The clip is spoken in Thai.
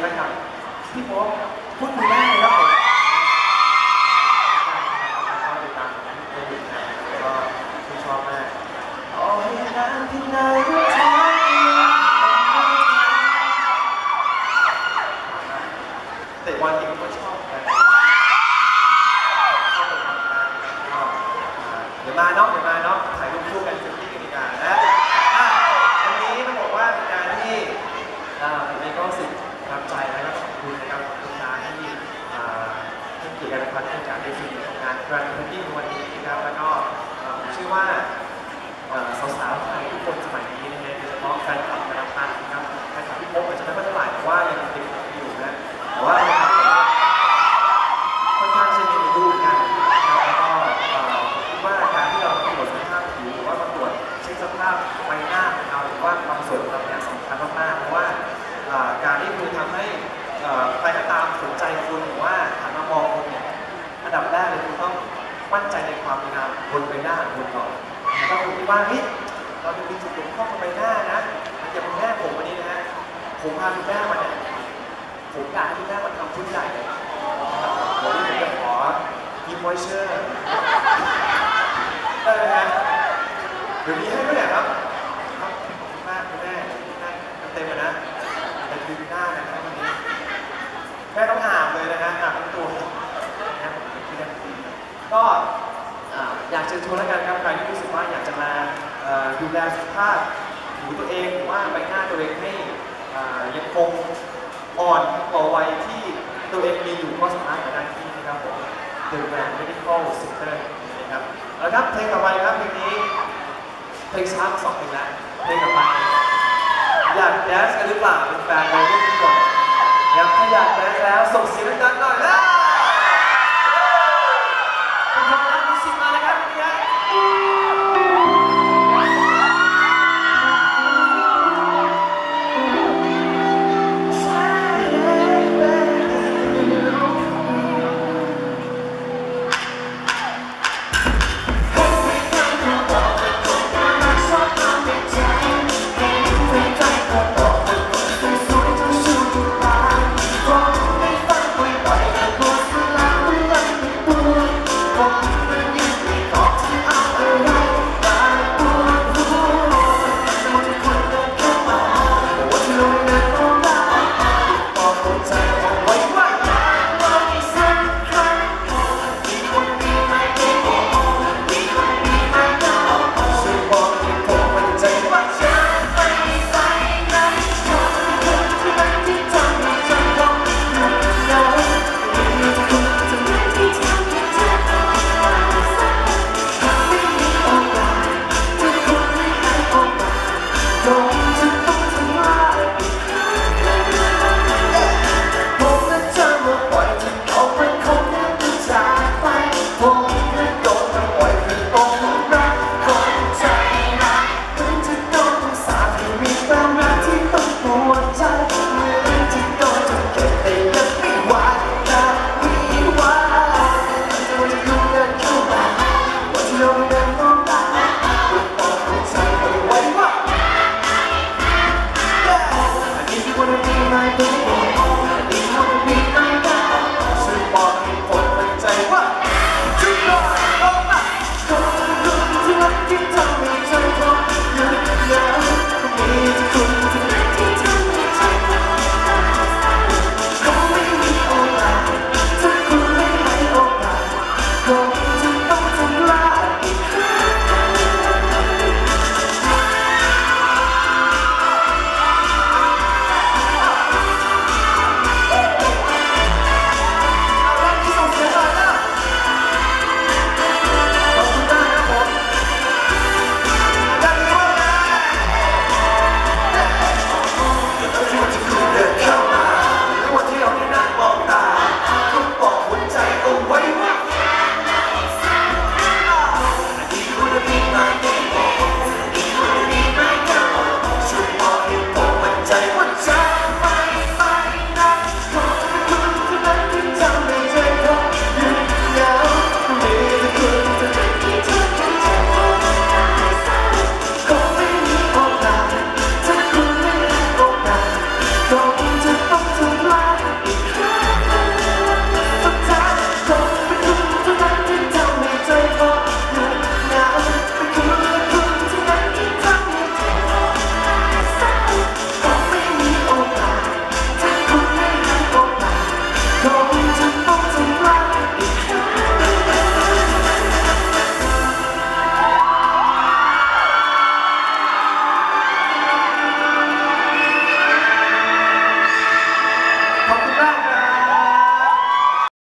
ไว้หน่อยพี่โป๊ปพูดคุยได้ไหมว่าแต่วันเองก็ชอบนะเดี๋ยวมาเนาะเดี๋ยวมาเนาะถ่ายรูปคู่กัน พัฒนาการในสิ่งของงาน Grand Opening ในวันนี้นะครับแล้วก็ผมเชื่อว่าสาวๆไทยทุกคนสมัยนี้นะฮะโดยเฉพาะแฟนคลับนะครับนนะครับแฟนคลับพี่พบอาจจะไม่ค่อยเท่าไหร่แต่ว่ายังติดอยู่นะแต่ว่าค่อนข้างจะมีอายุกันแล้วก็เอ่อผมว่าการที่เราตรวจสภาพผิวหรือว่ามาตรวจเช็คสภาพใบหน้าของเราหรือว่าความสวยของเราเนี่ยสำคัญมากๆเพราะว่าการที่คุณทำให้ใครก็ตามสนใจคุณหรือว่า ว่าเฮ้ยเราจะมีจุดบกพร่องบนใบหน้านะอย่างคุณแม่ผมวันนี้นะฮะผมพาคุณแม่มาเนี่ยผมอยากให้คุณแม่มาทำชุดใหญ่เลยวันนี้ผมจะขอยิมมอยเชอร์ได้ไหมฮะเดี๋ยวนี้ให้ด้วยเหรอครับครับคุณมากคุณแม่คุณแม่เต็มเลยนะแต่คือหน้านะครับวันนี้แม่ต้องอาบเลยนะฮะอาบทั้งตัวนะครับก็ อยากเชิญชวนแล้วกันครับใครที่รู้สึกว่าอยากจะมาดูแลสุขภาพผิวตัวเองหรือว่าใบหน้าตัวเองให้ยังคงอ่อนกว่าวัยที่ตัวเองมีอยู่ก็สามารถมาได้ที่นี่นะครับผม The Grand Medical Center นะครับแล้วครับเพลงต่อไปครับเพลงนี้เพลงช้าสองเพลงแล้วเพลงต่อไปอยากแดนซ์กันหรือเปล่าเป็นแฟนเราทุกคนนะครับถ้าอยากแดนซ์แล้วส่งเสียงดังๆหน่อยเร็